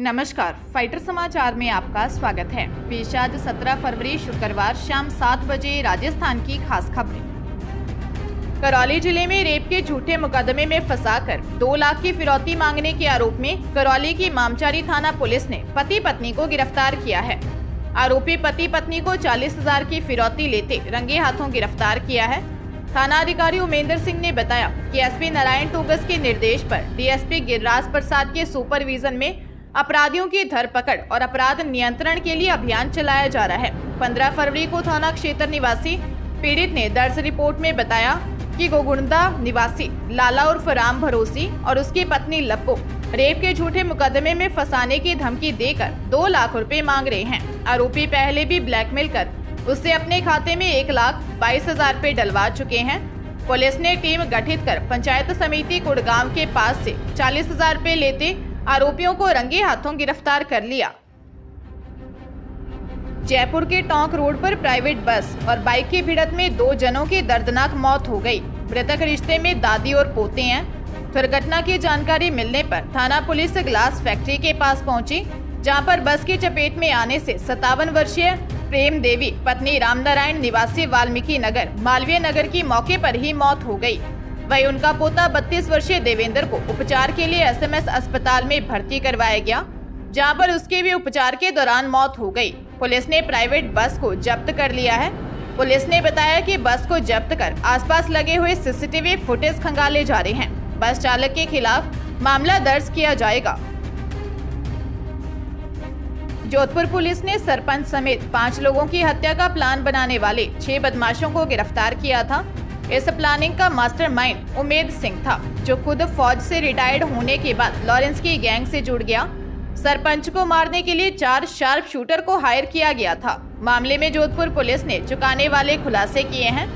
नमस्कार, फाइटर समाचार में आपका स्वागत है। पेश आज 17 फरवरी, शुक्रवार शाम सात बजे राजस्थान की खास खबरें। करौली ज़िले में रेप के झूठे मुकदमे में फंसाकर दो लाख की फिरौती मांगने के आरोप में करौली की मामचारी थाना पुलिस ने पति पत्नी को गिरफ़्तार किया है। आरोपी पति पत्नी को चालीस हज़ार की फिरौती लेते रंगे हाथों गिरफ़्तार किया है। थाना अधिकारी उमेंद्र सिंह ने बताया कि एसपी नारायण टोगस के निर्देश पर डीएसपी गिरिराज प्रसाद के सुपरविजन में अपराधियों की धरपकड़ और अपराध नियंत्रण के लिए अभियान चलाया जा रहा है। 15 फरवरी को थाना क्षेत्र निवासी पीड़ित ने दर्ज रिपोर्ट में बताया कि गोगुंडा निवासी लाला उर्फ़ राम भरोसी और उसकी पत्नी लप्पो रेप के झूठे मुकदमे में फंसाने की धमकी देकर दो लाख रुपए मांग रहे हैं। आरोपी पहले भी ब्लैकमेल कर उससे अपने खाते में एक लाख बाईस हज़ार रूपए डलवा चुके हैं। पुलिस ने टीम गठित कर पंचायत समिति कुड़गांव के पास से चालीस हज़ार रूपए लेते आरोपियों को रंगे हाथों गिरफ़्तार कर लिया। जयपुर के टोंक रोड पर प्राइवेट बस और बाइक की भिड़त में दो जनों की दर्दनाक मौत हो गई। मृतक रिश्ते में दादी और पोते हैं। दुर्घटना की जानकारी मिलने पर थाना पुलिस ग्लास फैक्ट्री के पास पहुँची, जहाँ पर बस की चपेट में आने से सत्तावन वर्षीय प्रेम देवी, पत्नी रामनारायण, निवासी वाल्मीकि नगर, मालवीय नगर की मौके पर ही मौत हो गई। वही उनका पोता 32 वर्षीय देवेंद्र को उपचार के लिए एसएमएस अस्पताल में भर्ती करवाया गया, जहाँ पर उसके भी उपचार के दौरान मौत हो गई। पुलिस ने प्राइवेट बस को जब्त कर लिया है। पुलिस ने बताया कि बस को जब्त कर आसपास लगे हुए सीसीटीवी फुटेज खंगाले जा रहे हैं। बस चालक के खिलाफ मामला दर्ज किया जाएगा। जोधपुर पुलिस ने सरपंच समेत पाँच लोगों की हत्या का प्लान बनाने वाले छह बदमाशों को गिरफ़्तार किया था। इस प्लानिंग का मास्टरमाइंड उमेद सिंह था, जो खुद फौज से रिटायर्ड होने के बाद लॉरेंस की गैंग से जुड़ गया। सरपंच को मारने के लिए चार शार्प शूटर को हायर किया गया था। मामले में जोधपुर पुलिस ने चुकाने वाले खुलासे किए हैं।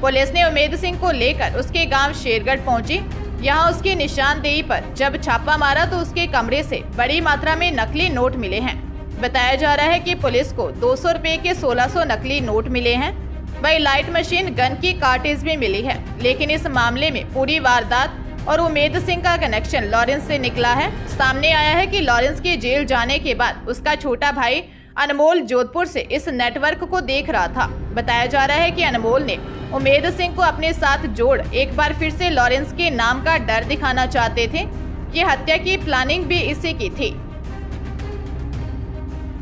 पुलिस ने उमेद सिंह को लेकर उसके गाँव शेरगढ़ पहुँची। यहाँ उसकी निशानदेही पर जब छापा मारा तो उसके कमरे से बड़ी मात्रा में नकली नोट मिले हैं। बताया जा रहा है कि पुलिस को दो सौ के 1600 नकली नोट मिले हैं। वही लाइट मशीन गन की कार्टेज भी मिली है। लेकिन इस मामले में पूरी वारदात और उमेद सिंह का कनेक्शन लॉरेंस से निकला है। सामने आया है कि लॉरेंस के जेल जाने के बाद उसका छोटा भाई अनमोल जोधपुर से इस नेटवर्क को देख रहा था। बताया जा रहा है कि अनमोल ने उमेद सिंह को अपने साथ जोड़ एक बार फिर से लॉरेंस के नाम का डर दिखाना चाहते थे। ये हत्या की प्लानिंग भी इसी की थी।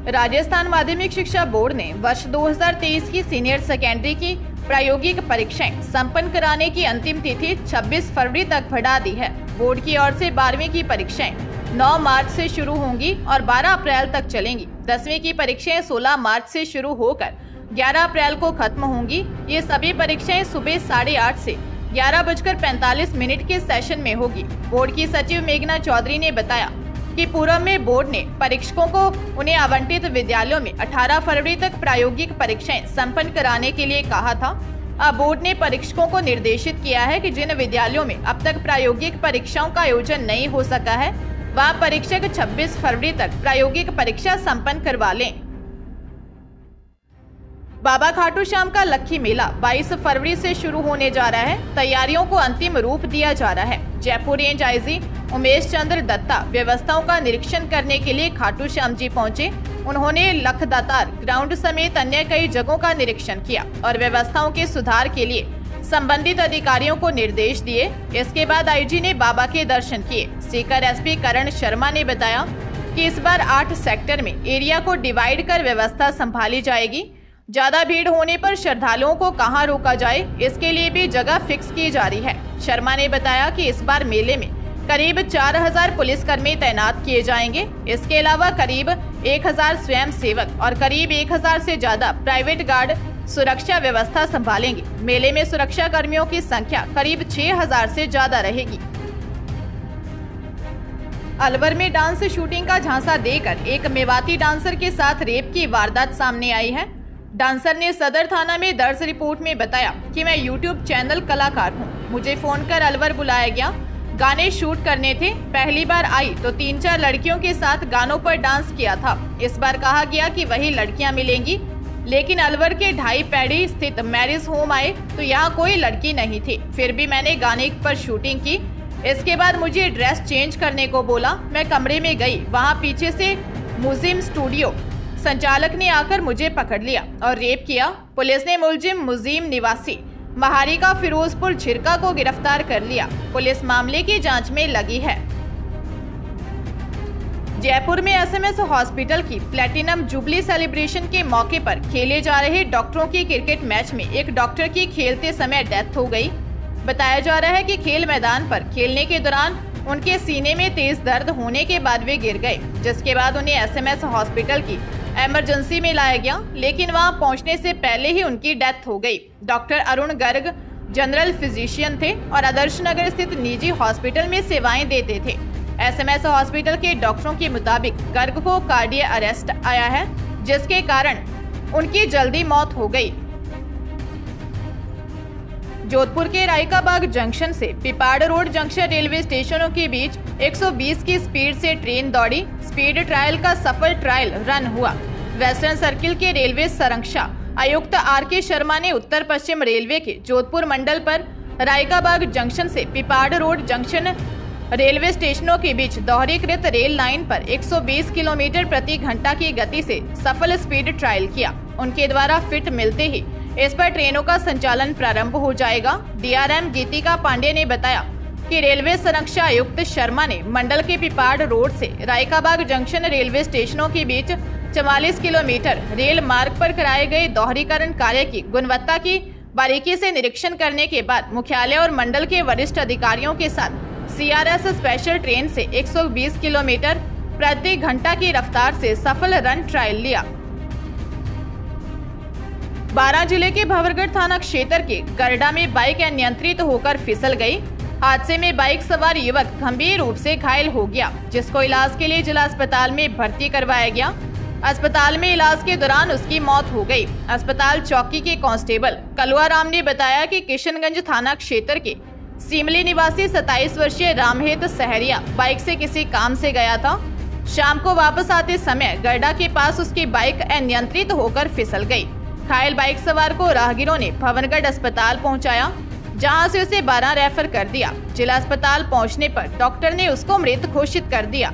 राजस्थान माध्यमिक शिक्षा बोर्ड ने वर्ष 2023 की सीनियर सेकेंडरी की प्रायोगिक परीक्षाएँ संपन्न कराने की अंतिम तिथि 26 फरवरी तक बढ़ा दी है। बोर्ड की ओर से बारहवीं की परीक्षाएँ 9 मार्च से शुरू होंगी और 12 अप्रैल तक चलेंगी। दसवीं की परीक्षाएँ 16 मार्च से शुरू होकर 11 अप्रैल को खत्म होंगी। ये सभी परीक्षाएँ सुबह साढ़े आठ से ग्यारह बजकर पैंतालीस मिनट के सेशन में होगी। बोर्ड की सचिव मेघना चौधरी ने बताया कि पूर्व में बोर्ड ने परीक्षकों को उन्हें आवंटित विद्यालयों में 18 फरवरी तक प्रायोगिक परीक्षाएँ संपन्न कराने के लिए कहा था। अब बोर्ड ने परीक्षकों को निर्देशित किया है कि जिन विद्यालयों में अब तक प्रायोगिक परीक्षाओं का आयोजन नहीं हो सका है, वह परीक्षक 26 फरवरी तक प्रायोगिक परीक्षा संपन्न करवा लें। बाबा खाटू श्याम का लक्खी मेला 22 फरवरी से शुरू होने जा रहा है। तैयारियों को अंतिम रूप दिया जा रहा है। जयपुर रेंज आईजी उमेश चंद्र दत्ता व्यवस्थाओं का निरीक्षण करने के लिए खाटू श्याम जी पहुँचे। उन्होंने लखदातार ग्राउंड समेत अन्य कई जगहों का निरीक्षण किया और व्यवस्थाओं के सुधार के लिए संबंधित अधिकारियों को निर्देश दिए। इसके बाद आईजी ने बाबा के दर्शन किए। सीकर एसपी करण शर्मा ने बताया कि इस बार आठ सेक्टर में एरिया को डिवाइड कर व्यवस्था संभाली जाएगी। ज़्यादा भीड़ होने पर श्रद्धालुओं को कहाँ रोका जाए, इसके लिए भी जगह फिक्स की जा रही है। शर्मा ने बताया कि इस बार मेले में करीब 4000 पुलिसकर्मी तैनात किए जाएँगे। इसके अलावा करीब 1000 स्वयं सेवक और करीब 1000 से ज़्यादा प्राइवेट गार्ड सुरक्षा व्यवस्था संभालेंगे। मेले में सुरक्षा कर्मियों की संख्या करीब 6000 से ज़्यादा रहेगी। अलवर में डांस शूटिंग का झांसा देकर एक मेवाती डांसर के साथ रेप की वारदात सामने आई है। डांसर ने सदर थाना में दर्ज रिपोर्ट में बताया कि मैं यूट्यूब चैनल कलाकार हूँ। मुझे फ़ोन कर अलवर बुलाया गया। गाने शूट करने थे। पहली बार आई तो तीन चार लड़कियों के साथ गानों पर डांस किया था। इस बार कहा गया कि वही लड़कियाँ मिलेंगी। लेकिन अलवर के ढाई पैड़ी स्थित मैरिज होम आए तो यहाँ कोई लड़की नहीं थी। फिर भी मैंने गाने पर शूटिंग की। इसके बाद मुझे ड्रेस चेंज करने को बोला। मैं कमरे में गई। वहाँ पीछे से मुजिम स्टूडियो संचालक ने आकर मुझे पकड़ लिया और रेप किया। पुलिस ने मुलजिम मुजीम निवासी महारी का फिरोजपुर छिरका को गिरफ़्तार कर लिया। पुलिस मामले की जाँच में लगी है। जयपुर में एसएमएस हॉस्पिटल की प्लेटिनम जुबली सेलिब्रेशन के मौके पर खेले जा रहे डॉक्टरों की क्रिकेट मैच में एक डॉक्टर की खेलते समय डेथ हो गई। बताया जा रहा है कि खेल मैदान पर खेलने के दौरान उनके सीने में तेज दर्द होने के बाद वे गिर गए, जिसके बाद उन्हें एसएमएस हॉस्पिटल की इमरजेंसी में लाया गया, लेकिन वहाँ पहुँचने से पहले ही उनकी डेथ हो गई। Doctor Arun Garg general physician थे और आदर्श नगर स्थित निजी हॉस्पिटल में सेवाएँ देते थे। एसएमएस हॉस्पिटल के डॉक्टरों के मुताबिक गर्ग को कार्डिया अरेस्ट आया है, जिसके कारण उनकी जल्दी मौत हो गई। जोधपुर के रायकाबाग जंक्शन से पिपाड़ रोड जंक्शन रेलवे स्टेशनों के बीच 120 की स्पीड से ट्रेन दौड़ी। स्पीड ट्रायल का सफल ट्रायल रन हुआ। वेस्टर्न सर्किल के रेलवे संरक्षा आयुक्त आर के शर्मा ने उत्तर पश्चिम रेलवे के जोधपुर मंडल पर रायकाबाग जंक्शन से पिपाड़ रोड जंक्शन रेलवे स्टेशनों के बीच दोहरीकृत रेल लाइन पर 120 किलोमीटर प्रति घंटा की गति से सफल स्पीड ट्रायल किया। उनके द्वारा फिट मिलते ही इस पर ट्रेनों का संचालन प्रारंभ हो जाएगा। डीआरएम गीतिका पांडे ने बताया कि रेलवे संरक्षा आयुक्त शर्मा ने मंडल के पिपाड़ रोड से रायकाबाग जंक्शन रेलवे स्टेशनों के बीच 44 किलोमीटर रेल मार्ग पर कराए गए दोहरीकरण कार्य की गुणवत्ता की बारीकी से निरीक्षण करने के बाद मुख्यालय और मंडल के वरिष्ठ अधिकारियों के साथ सीआरएस स्पेशल ट्रेन से 120 किलोमीटर प्रति घंटा की रफ्तार से सफल रन ट्रायल लिया। बारा ज़िले के भवरगढ़ थाना क्षेत्र के गरडा में बाइक अनियंत्रित होकर फिसल गई। हादसे में बाइक सवार युवक गंभीर रूप से घायल हो गया, जिसको इलाज के लिए जिला अस्पताल में भर्ती करवाया गया। अस्पताल में इलाज के दौरान उसकी मौत हो गई। अस्पताल चौकी के कांस्टेबल कलुआ राम ने बताया कि किशनगंज थाना क्षेत्र के सिमली निवासी 27 वर्षीय रामहेत सहरिया बाइक से किसी काम से गया था। शाम को वापस आते समय गरडा के पास उसकी बाइक अनियंत्रित होकर फिसल गई। घायल बाइक सवार को राहगीरों ने भवनगढ़ अस्पताल पहुँचाया। जहाँ से उसे बारह रेफर कर दिया। जिला अस्पताल पहुँचने पर डॉक्टर ने उसको मृत घोषित कर दिया।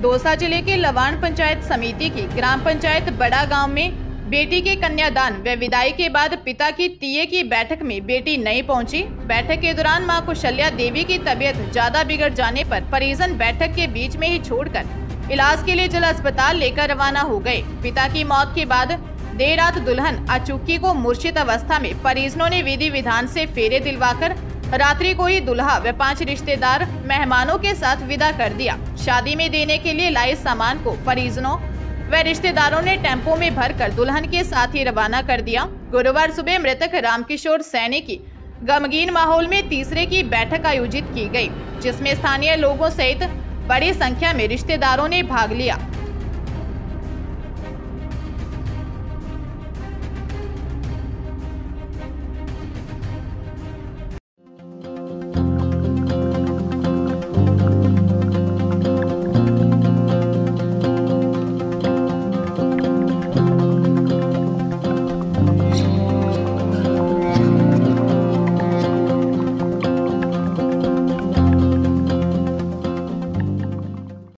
दौसा ज़िले के लवान पंचायत समिति की ग्राम पंचायत बड़ा गाँव में बेटी के कन्यादान व विदाई के बाद पिता की तीये की बैठक में बेटी नहीं पहुँची। बैठक के दौरान माँ कुशल्या देवी की तबीयत ज़्यादा बिगड़ जाने पर परिजन बैठक के बीच में ही छोड़कर इलाज के लिए जिला अस्पताल लेकर रवाना हो गए। पिता की मौत के बाद देर रात दुल्हन अचुक्की को मूर्छित अवस्था में परिजनों ने विधि विधान से फेरे दिलवाकर रात्रि को ही दुल्हा व पाँच रिश्तेदार मेहमानों के साथ विदा कर दिया। शादी में देने के लिए लाए सामान को परिजनों व रिश्तेदारों ने टेंपो में भरकर दुल्हन के साथ ही रवाना कर दिया। गुरुवार सुबह मृतक रामकिशोर सैनी की गमगीन माहौल में तीसरे की बैठक आयोजित की गई, जिसमें स्थानीय लोगों सहित बड़ी संख्या में रिश्तेदारों ने भाग लिया।